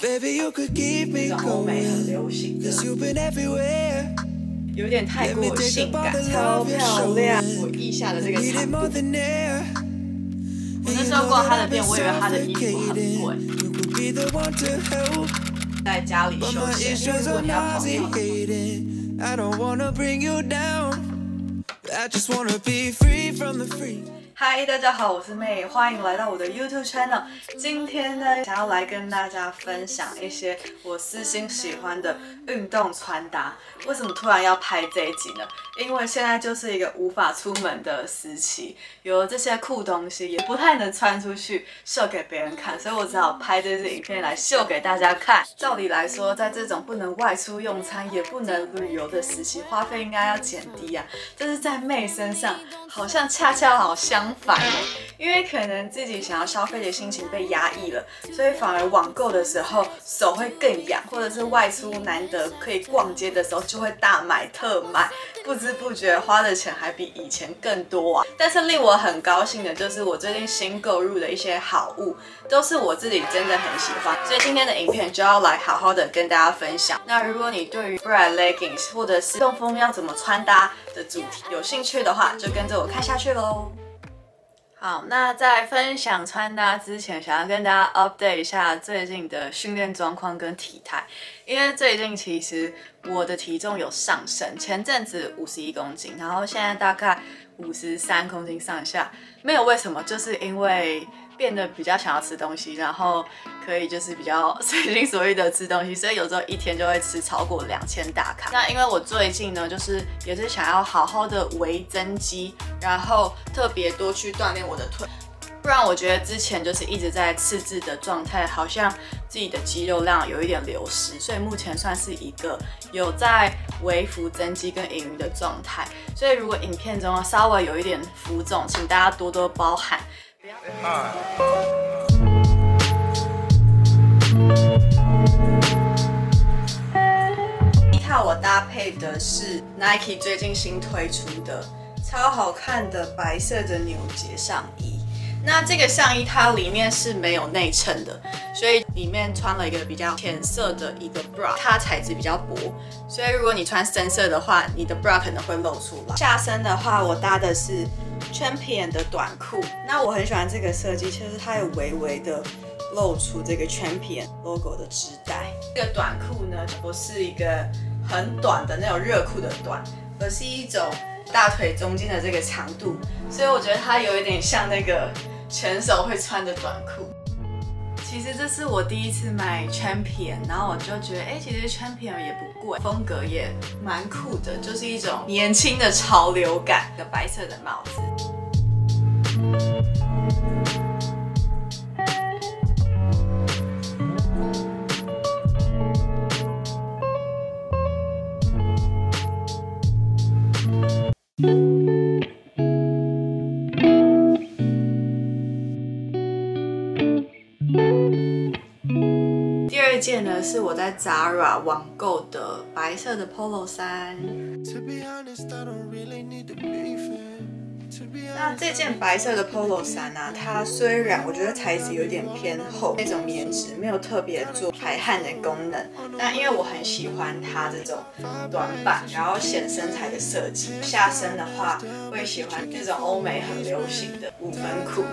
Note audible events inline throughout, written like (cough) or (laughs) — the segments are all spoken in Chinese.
Baby, you could keep me 这种欧美很 going. 流行的， Cause you've been everywhere. 有点太过性感，超漂亮。我腋下的这个 Need it 长 more 度， than air. 我那时候逛他的店，我以为他的衣服很贵， You could be the one to help. 在家里 But 休 my 闲。因为 issues 如果 are 你要跑跳 嗨，大家好，我是妹，欢迎来到我的 YouTube channel。今天呢，想要来跟大家分享一些我私心喜欢的运动穿搭。为什么突然要拍这一集呢？因为现在就是一个无法出门的时期，有了这些酷东西也不太能穿出去秀给别人看，所以我只好拍这支影片来秀给大家看。照理来说，在这种不能外出用餐也不能旅游的时期，花费应该要减低啊。但是在妹身上，好像恰恰好相反因为可能自己想要消费的心情被压抑了，所以反而网购的时候手会更痒，或者是外出难得可以逛街的时候就会大买特买，不知不觉花的钱还比以前更多啊。但是令我很高兴的就是我最近新购入的一些好物，都是我自己真的很喜欢，所以今天的影片就要来好好的跟大家分享。那如果你对于 bra leggings 或者是动风要怎么穿搭的主题有兴趣的话，就跟着我看下去喽。好，那在分享穿搭之前，想要跟大家 update 一下最近的训练状况跟体态，因为最近其实我的体重有上升，前阵子五十一公斤，然后现在大概五十三公斤上下，没有为什么，就是因为变得比较想要吃东西，然后可以就是比较 (laughs) 随心所欲的吃东西，所以有时候一天就会吃超过两千大卡。那因为我最近呢，就是也是想要好好的微增肌，然后特别多去锻炼我的腿。不然我觉得之前就是一直在赤字的状态，好像自己的肌肉量有一点流失，所以目前算是一个有在微幅增肌跟盈余的状态。所以如果影片中稍微有一点浮肿，请大家多多包涵。一套我搭配的是 Nike 最近新推出的超好看的白色的扭结上衣。那这个上衣它里面是没有内衬的，所以里面穿了一个比较浅色的一个 bra，它材质比较薄，所以如果你穿深色的话，你的 bra 可能会露出来。下身的话，我搭的是 Champion 的短裤，那我很喜欢这个设计，其实它有微微的露出这个 Champion logo 的织带。这个短裤呢，不是一个很短的那种热裤的短，而是一种大腿中间的这个长度，所以我觉得它有一点像那个拳手会穿的短裤。其实这是我第一次买 Champion，然后我就觉得，哎、其实 Champion 也不贵，风格也蛮酷的，就是一种年轻的潮流感。的白色的帽子。是我在 Zara 网购的白色的 polo 衫。那这件白色的 polo 衫呢、它虽然我觉得材质有点偏厚，那种棉质没有特别做排汗的功能，但因为我很喜欢它这种短版，然后显身材的设计。下身的话，会喜欢这种欧美很流行的五分裤。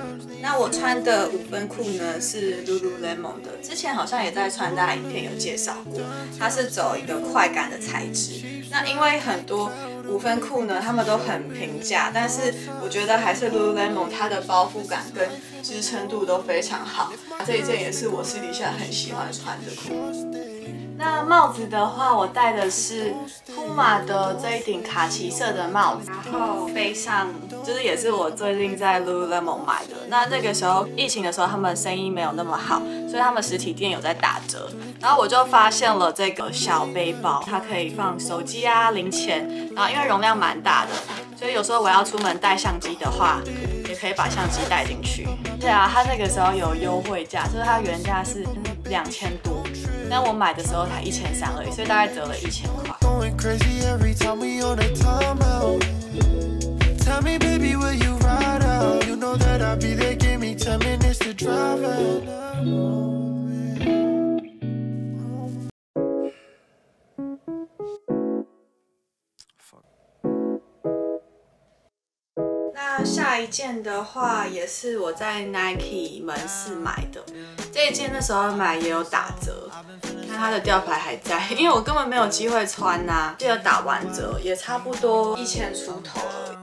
那我穿的五分裤呢是 Lululemon 的，之前好像也在穿搭影片有介绍过，它是走一个快感的材质。那因为很多五分裤呢，他们都很平价，但是我觉得还是 Lululemon 它的包覆感跟支撑度都非常好。这一件也是我私底下很喜欢穿的裤。那帽子的话，我戴的是 Puma 的这一顶卡其色的帽子，然后背上就是也是我最近在 Lululemon 买的。那那个时候疫情的时候，他们生意没有那么好，所以他们实体店有在打折。然后我就发现了这个小背包，它可以放手机啊、零钱，然后因为容量蛮大的，所以有时候我要出门带相机的话，也可以把相机带进去。对啊，它那个时候有优惠价，就是它原价是两千多，但我买的时候才一千三而已，所以大概折了一千块。下一件的话，也是我在 Nike 门市买的。这一件那时候买也有打折，看它的吊牌还在，(laughs) 因为我根本没有机会穿呐、记得打完折也差不多一千出头而已。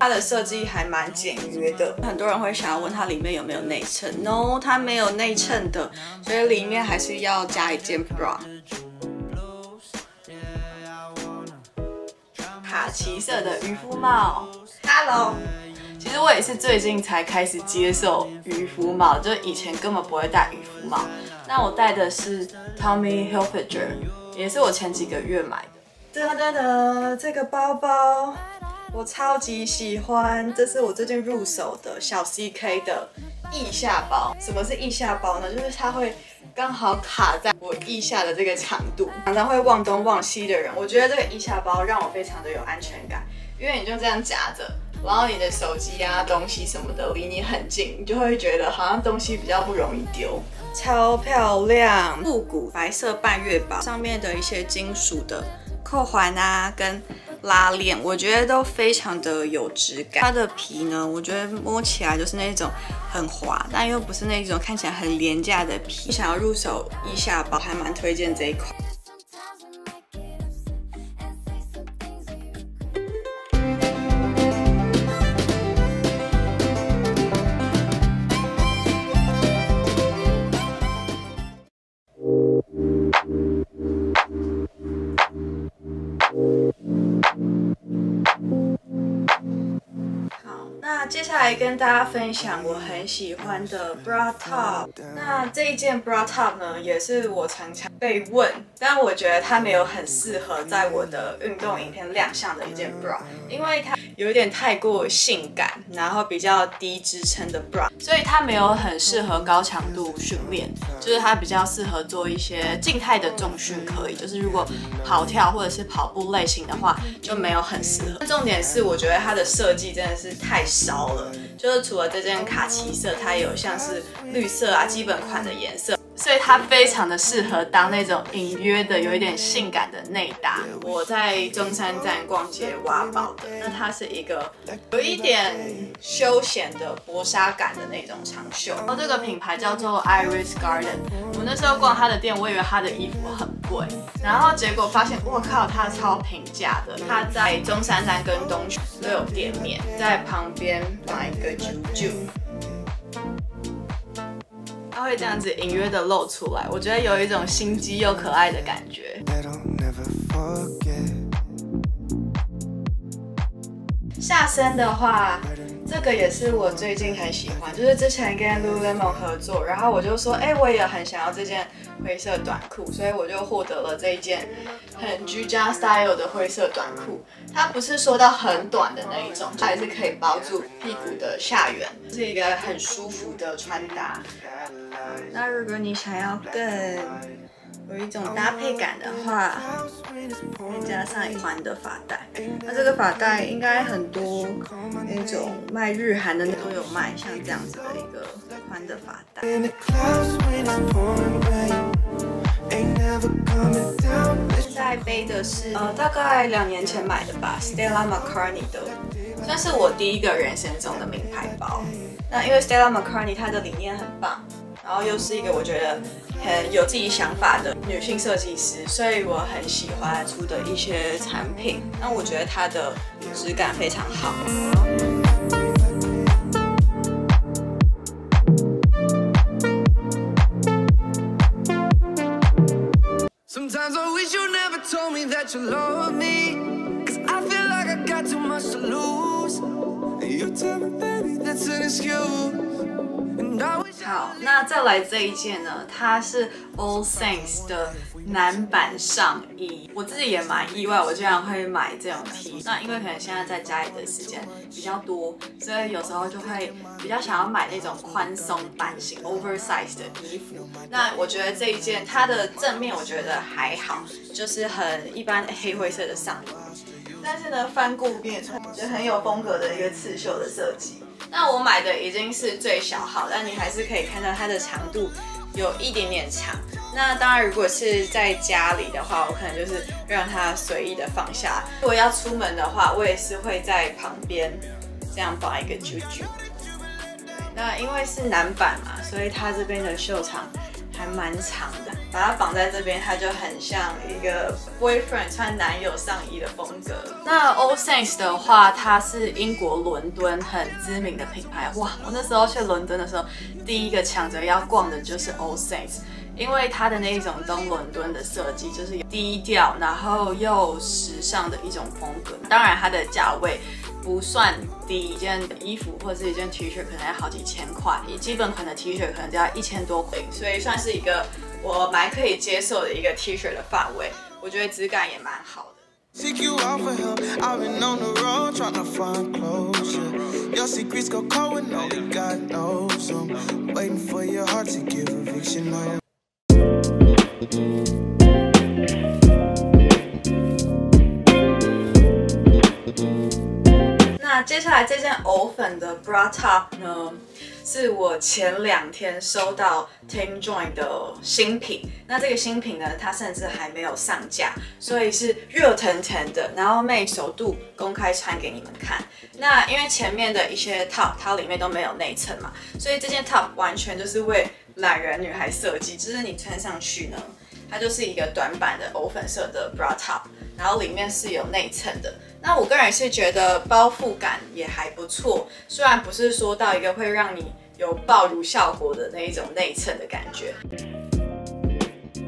它的设计还蛮简约的，很多人会想要问它里面有没有内衬，no，它没有内衬的，所以里面还是要加一件 bra。卡其色的渔夫帽，Hello。其实我也是最近才开始接受渔夫帽，就以前根本不会戴渔夫帽。那我戴的是 Tommy Hilfiger，也是我前几个月买的。噔噔噔，这个包包我超级喜欢，这是我最近入手的小 CK 的腋下包。什么是腋下包呢？就是它会刚好卡在我腋下的这个长度。常常会忘东忘西的人，我觉得这个腋下包让我非常的有安全感，因为你就这样夹着。然后你的手机啊、东西什么的离你很近，你就会觉得好像东西比较不容易丢。超漂亮，复古白色半月包，上面的一些金属的扣环啊跟拉链，我觉得都非常的有质感。它的皮呢，我觉得摸起来就是那种很滑，但又不是那种看起来很廉价的皮。想要入手腋下包，还蛮推荐这一款。再来跟大家分享我很喜欢的 bra top。那这一件 bra top 呢，也是我常常被问，但我觉得它没有很适合在我的运动影片亮相的一件 bra，因为它有点太过性感，然后比较低支撑的 bra，所以它没有很适合高强度训练，就是它比较适合做一些静态的重训，可以，就是如果跑跳或者是跑步类型的话，就没有很适合。重点是我觉得它的设计真的是太骚了，就是除了这件卡其色，它有像是绿色啊基本款的颜色。所以它非常的适合当那种隐约的、有一点性感的内搭。我在中山站逛街挖宝的，那它是一个有一点休闲的薄纱感的那种长袖。然后这个品牌叫做 Iris Garden。我那时候逛它的店，我以为它的衣服很贵，然后结果发现，我靠，它超平价的。它在中山站跟东区都有店面，在旁边买一个九九。它会这样子隐约的露出来，我觉得有一种心机又可爱的感觉。下身的话，这个也是我最近很喜欢，就是之前跟 Lululemon 合作，然后我就说，哎、我也很想要这件灰色短裤，所以我就获得了这一件很居家 style 的灰色短裤。它不是说到很短的那一种，它还是可以包住屁股的下缘，是一个很舒服的穿搭。那如果你想要更有一种搭配感的话，再加上一环的发带。那这个发带应该很多那种卖日韩的都有卖，像这样子的一个宽的发带。现在背的是呃大概两年前买的吧，Stella McCartney 的，算是我第一个人生中的名牌包。那因为 Stella McCartney 它的理念很棒，然后又是一个我觉得很有自己想法的女性设计师，所以我很喜欢出的一些产品。那我觉得它的质感非常好。Sometimes I wish you never told me that you love me. Cause I feel like I got too much to lose. And you tell me, baby, that's an excuse. And I 好，那再来这一件呢，它是 All Saints 的男版上衣，我自己也蛮意外，我居然会买这种 T。那因为可能现在在家里的时间比较多，所以有时候就会比较想要买那种宽松版型 oversize 的衣服。那我觉得这一件它的正面我觉得还好，就是很一般黑灰色的上衣。但是呢，翻过面就很有风格的一个刺绣的设计。那我买的已经是最小号，但你还是可以看到它的长度有一点点长。那当然，如果是在家里的话，我可能就是让它随意的放下。如果要出门的话，我也是会在旁边这样绑一个啾啾。那因为是男版嘛，所以它这边的袖长还蛮长的，把它绑在这边，它就很像一个 boyfriend 穿男友上衣的风格。那 All Saints 的话，它是英国伦敦很知名的品牌。哇，我那时候去伦敦的时候，第一个抢着要逛的就是 All Saints，因为它的那一种东伦敦的设计就是低调，然后又时尚的一种风格。当然，它的价位。不算低，一件衣服或者是一件 T 恤可能要好几千块，以基本款的 T 恤可能就要一千多块，所以算是一个我蛮可以接受的一个 T 恤的范围。我觉得质感也蛮好的。接下来这件藕粉的 bra top 呢，是我前两天收到 Team Join 的新品。那这个新品呢，它甚至还没有上架，所以是热腾腾的。然后妹首度公开穿给你们看。那因为前面的一些 top 它里面都没有内衬嘛，所以这件 top 完全就是为懒人女孩设计。就是你穿上去呢，它就是一个短版的藕粉色的 bra top，然后里面是有内衬的。那我个人是觉得包覆感也还不错，虽然不是说到一个会让你有爆乳效果的那一种内衬的感觉。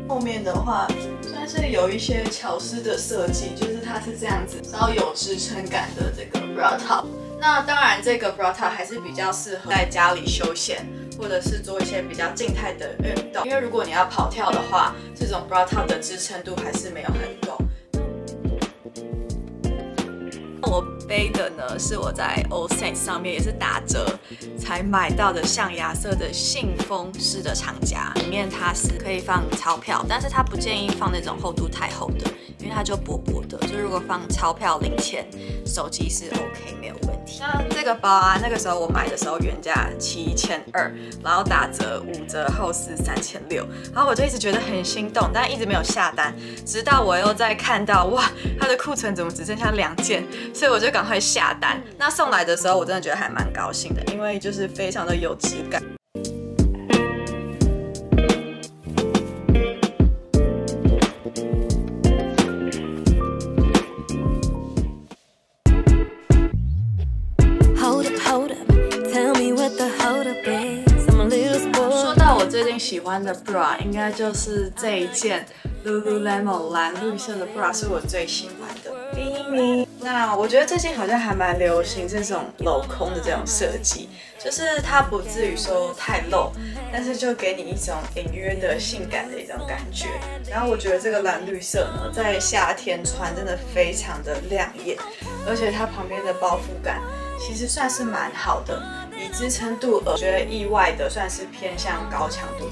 后面的话算是有一些巧思的设计，就是它是这样子，稍有支撑感的这个 bra top。那当然这个 bra top 还是比较适合在家里休闲，或者是做一些比较静态的运动，因为如果你要跑跳的话，这种 bra top 的支撑度还是没有很够。我背的呢是我在 All Saints 上面也是打折才买到的象牙色的信封式的长夹，里面它是可以放钞票，但是它不建议放那种厚度太厚的，因为它就薄薄的。就如果放钞票、零钱、手机是 OK 没有问题。那这个包啊，那个时候我买的时候原价七千二，然后打折五折后是三千六，然后我就一直觉得很心动，但一直没有下单，直到我又在看到哇，它的库存怎么只剩下两件。所以我就赶快下单。那送来的时候，我真的觉得还蛮高兴的，因为就是非常的有质感。说到我最近喜欢的 bra，应该就是这一件 Lululemon 蓝绿色的 bra，是我最喜欢的。第一名，那我觉得最近好像还蛮流行这种镂空的这种设计，就是它不至于说太露，但是就给你一种隐约的性感的一种感觉。然后我觉得这个蓝绿色呢，在夏天穿真的非常的亮眼，而且它旁边的包覆感其实算是蛮好的，以支撑度，而觉得意外的算是偏向高强度。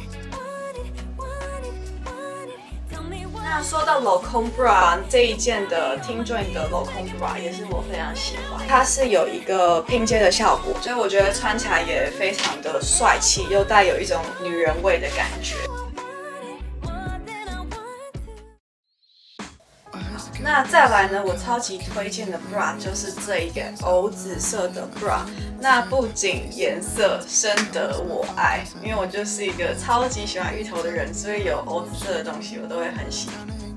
那说到镂空 bra 这一件的 Ting Join 的镂空 bra 也是我非常喜欢，它是有一个拼接的效果，所以我觉得穿起来也非常的帅气，又带有一种女人味的感觉。那再来呢，我超级推荐的 bra 就是这一个藕紫色的 bra。那不仅颜色深得我爱，因为我就是一个超级喜欢芋头的人，所以有藕紫色的东西我都会很喜欢。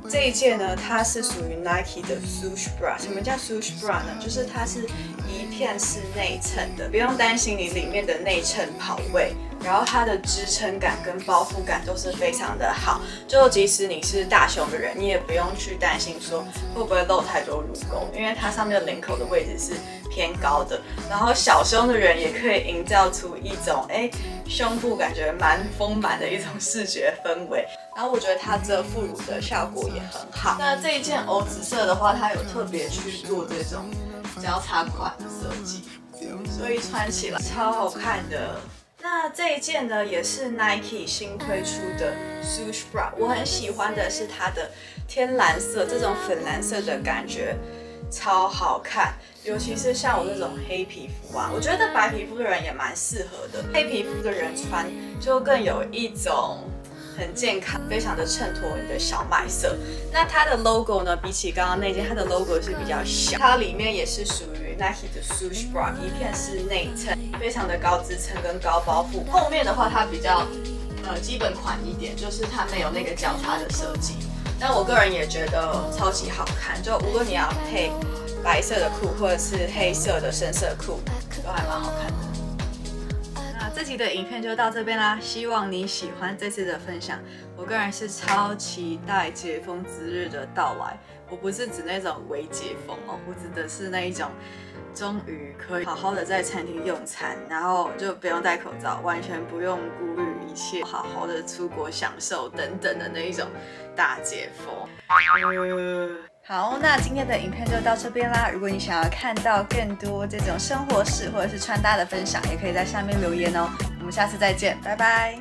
这一件呢，它是属于 Nike 的 Sush Bra。什么叫 Sush Bra 呢？就是它是一片式内衬的，不用担心你里面的内衬跑位。然后它的支撑感跟包覆感都是非常的好，就即使你是大胸的人，你也不用去担心说会不会露太多乳沟，因为它上面的领口的位置是偏高的。然后小胸的人也可以营造出一种哎胸部感觉蛮丰满的一种视觉氛围。然后我觉得它遮副乳的效果也很好。那这一件藕紫色的话，它有特别去做这种交叉款的设计，所以穿起来超好看的。那这一件呢，也是 Nike 新推出的 Swoosh Bra，我很喜欢的是它的天蓝色，这种粉蓝色的感觉超好看，尤其是像我这种黑皮肤啊，我觉得白皮肤的人也蛮适合的，黑皮肤的人穿就更有一种很健康，非常的衬托你的小麦色。那它的 logo 呢，比起刚刚那件，它的 logo 是比较小，它里面也是属于 Nike 的 Swoosh Bra，一片是内衬，非常的高支撑跟高包覆。后面的话它比较呃基本款一点，就是它没有那个交叉的设计。但我个人也觉得超级好看，就无论你要配白色的裤或者是黑色的深色裤，都还蛮好看的。那这集的影片就到这边啦，希望你喜欢这次的分享。我个人是超期待解封之日的到来，我不是指那种微解封哦，我指的是那一种。终于可以好好的在餐厅用餐，然后就不用戴口罩，完全不用顾虑一切，好好的出国享受等等的那一种大解封。好，那今天的影片就到这边啦。如果你想要看到更多这种生活式或者是穿搭的分享，也可以在下面留言哦。我们下次再见，拜拜。